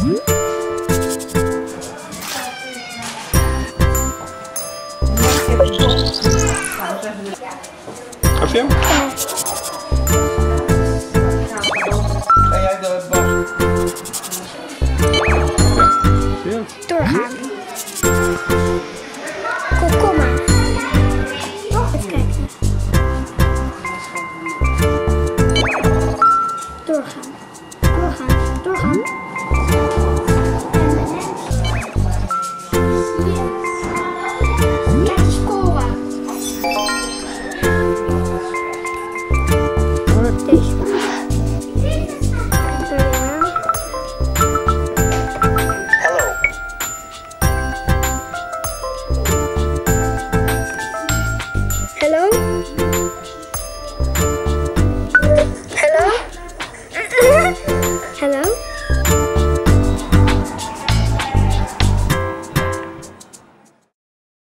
Heb je hem? En jij de Bas? Zie je? Doorgaan. Kom, kom maar. Even kijken. Doorgaan. Doorgaan. Hello?